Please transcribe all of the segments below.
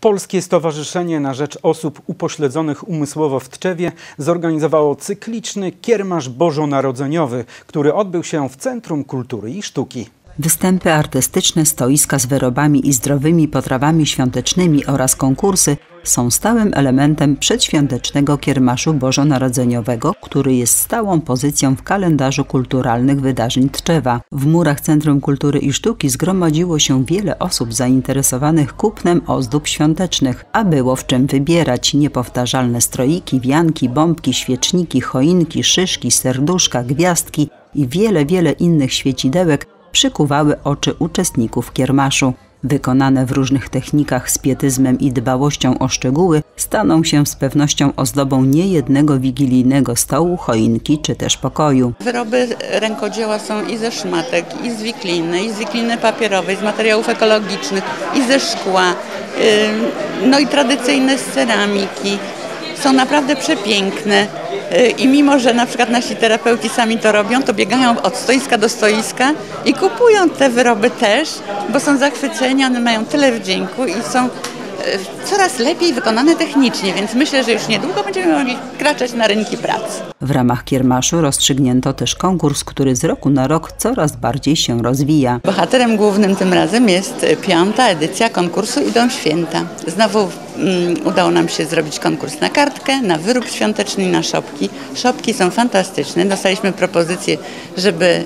Polskie Stowarzyszenie na Rzecz Osób Upośledzonych Umysłowo w Tczewie zorganizowało cykliczny kiermasz bożonarodzeniowy, który odbył się w Centrum Kultury i Sztuki. Występy artystyczne, stoiska z wyrobami i zdrowymi potrawami świątecznymi oraz konkursy są stałym elementem przedświątecznego kiermaszu bożonarodzeniowego, który jest stałą pozycją w kalendarzu kulturalnych wydarzeń Tczewa. W murach Centrum Kultury i Sztuki zgromadziło się wiele osób zainteresowanych kupnem ozdób świątecznych, a było w czym wybierać niepowtarzalne stroiki, wianki, bombki, świeczniki, choinki, szyszki, serduszka, gwiazdki i wiele, wiele innych świecidełek przykuwały oczy uczestników kiermaszu. Wykonane w różnych technikach z pietyzmem i dbałością o szczegóły, staną się z pewnością ozdobą niejednego wigilijnego stołu, choinki czy też pokoju. Wyroby rękodzieła są i ze szmatek, i z wikliny, i z wikliny papierowej, z materiałów ekologicznych, i ze szkła, no i tradycyjne z ceramiki. Są naprawdę przepiękne. I mimo, że na przykład nasi terapeuci sami to robią, to biegają od stoiska do stoiska i kupują te wyroby też, bo są zachwyceni, one mają tyle wdzięku i są e, coraz lepiej wykonane technicznie, więc myślę, że już niedługo będziemy mogli kraczać na rynki pracy. W ramach kiermaszu rozstrzygnięto też konkurs, który z roku na rok coraz bardziej się rozwija. Bohaterem głównym tym razem jest piąta edycja konkursu Idą Święta. Znowu um, udało nam się zrobić konkurs na kartkę, na wyrób świąteczny i na szopki. Szopki są fantastyczne. Dostaliśmy propozycję, żeby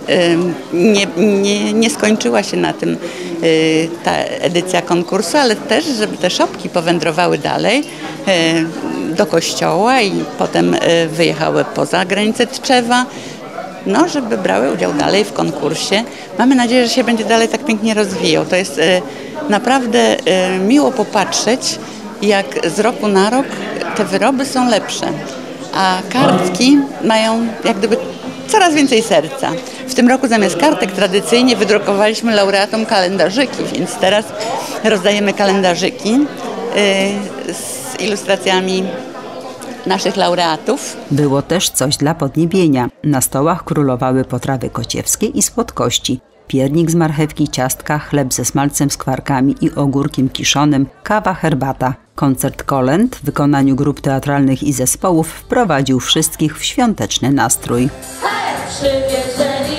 nie, nie, nie, skończyła się na tym y, ta edycja konkursu, ale też, żeby te szopki powędrowały dalej y, do kościoła i potem y, wyjechały poza granicę Tczewa no, żeby brały udział dalej w konkursie. Mamy nadzieję, że się będzie dalej tak pięknie rozwijał. To jest e, naprawdę e, miło popatrzeć, jak z roku na rok te wyroby są lepsze, a kartki mają jak gdyby coraz więcej serca. W tym roku zamiast kartek tradycyjnie wydrukowaliśmy laureatom kalendarzyki, więc teraz rozdajemy kalendarzyki e, z ilustracjami naszych laureatów. Było też coś dla podniebienia. Na stołach królowały potrawy kociewskie i słodkości. Piernik z marchewki, ciastka, chleb ze smalcem, skwarkami i ogórkiem kiszonym, kawa, herbata. Koncert kolęd w wykonaniu grup teatralnych i zespołów wprowadził wszystkich w świąteczny nastrój. Hej,